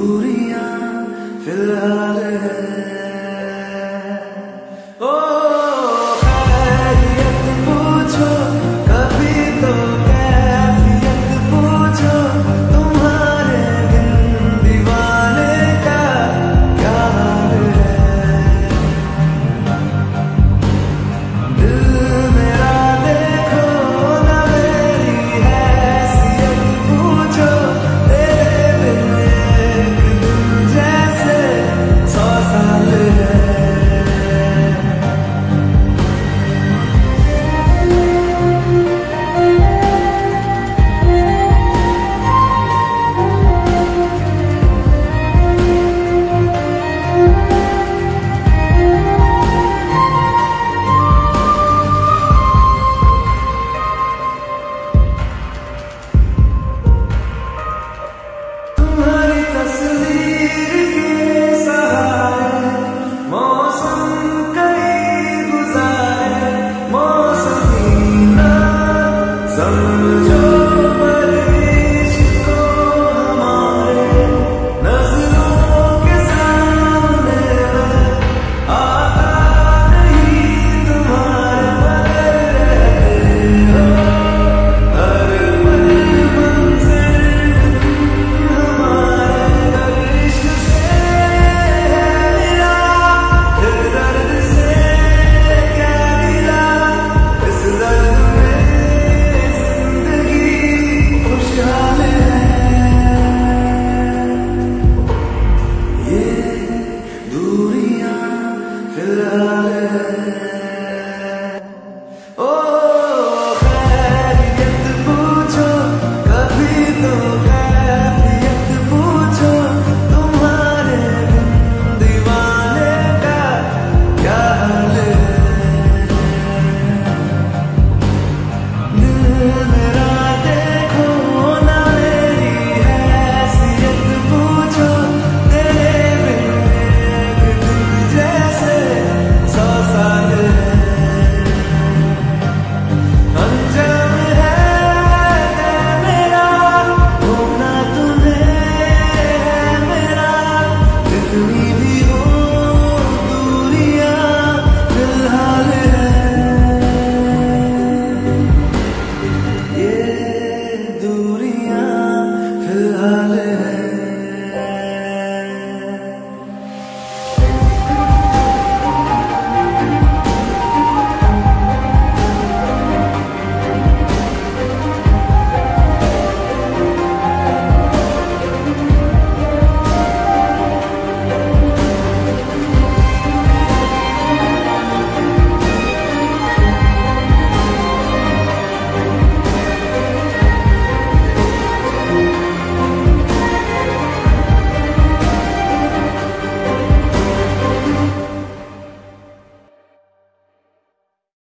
دوريا في الهلال